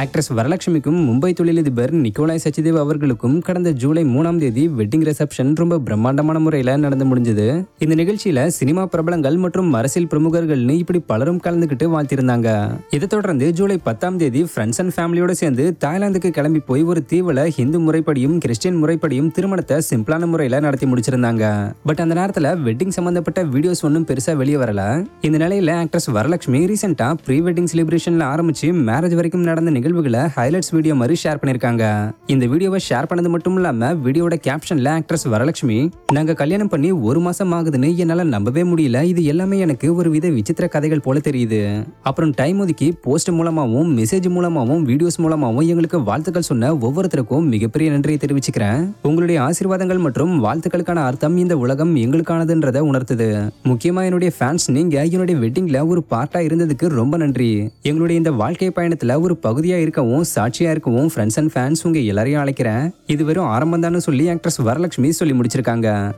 Actress வரலட்சுமிக்கும் Mumbai தொழிலதிபர் நிக்கோலாய் சச்சிதேவ் அவர்களுக்கும் கடந்த ஜூலை மூணாம் தேதி வெட்டிங் ரிசப்ஷன் ரொம்ப பிரம்மாண்டமான முறையில் நடந்து முடிஞ்சது. இந்த நிகழ்ச்சியில சினிமா பிரபலங்கள் மற்றும் அரசியல் பிரமுகர்கள்னு இப்படி பலரும் கலந்துகிட்டு வாழ்த்திருந்தாங்க. இதை தொடர்ந்து ஜூலை பத்தாம் தேதி ஃப்ரெண்ட்ஸ் அண்ட் ஃபேமிலியோட சேர்ந்து தாய்லாந்துக்கு கிளம்பி போய் ஒரு தீவுல ஹிந்து முறைப்படியும் கிறிஸ்டியன் முறைப்படியும் திருமணத்தை சிம்பிளான முறையில் நடத்தி முடிச்சிருந்தாங்க. பட் அந்த நேரத்தில் வெட்டிங் சம்பந்தப்பட்ட வீடியோஸ் ஒன்றும் பெருசா வெளியே வரல. இந்த நிலையில ஆக்ட்ரஸ் வரலட்சுமி ரீசெண்டா ப்ரீ வெட்டிங் செலிப்ரேஷன்ல ஆரம்பிச்சு மேரேஜ் வரைக்கும் நடந்த நிகழ்வுகளை ஹைலைட்ஸ் வீடியோ மாதிரி ஷேர் பண்ணியிருக்காங்க. இந்த வீடியோவை ஷேர் பண்ணது மட்டும் இல்லாம வீடியோட கேப்ஷன்ல ஆக்ட்ரஸ் வரலட்சுமி நாங்க கல்யாணம் பண்ணி ஒரு மாசம் ஆகுதுன்னு என்னால நம்பவே முடியல. இது எல்லாமே எனக்கு ஒரு வித விசித்திர கதைகள் போல தெரியுது. அப்புறம் டைம் ஒதுக்கி போஸ்ட் மூலமாகவும் மெசேஜ் மூலமாகவும் வீடியோஸ் மூலமாகவும் எங்களுக்கு வாழ்த்துக்கள் சொன்ன ஒவ்வொருத்தருக்கும் மிகப்பெரிய நன்றியை தெரிவிச்சுக்கிறேன். உங்களுடைய ஆசீர்வாதங்கள் மற்றும் வாழ்த்துக்களுக்கான அர்த்தம் இந்த உலகம் எங்களுக்கானதுன்றதை உணர்த்துது. முக்கியமா என்னுடைய ஃபேன்ஸ் நீங்க என்னுடைய வெட்டிங்ல ஒரு பார்ட்டா இருந்ததுக்கு ரொம்ப நன்றி. எங்களுடைய இந்த வாழ்க்கை பயணத்துல ஒரு பகுதியா இருக்கவும் சாட்சியா இருக்கவும் ஃப்ரெண்ட்ஸ் அண்ட் ஃபேன்ஸ் உங்க எல்லாரையும் அழைக்கிறேன். இது வெறும் ஆரம்பம் சொல்லி ஆக்ட்ரஸ் வரலட்சுமி சொல்லி முடிச்சிருக்காங்க.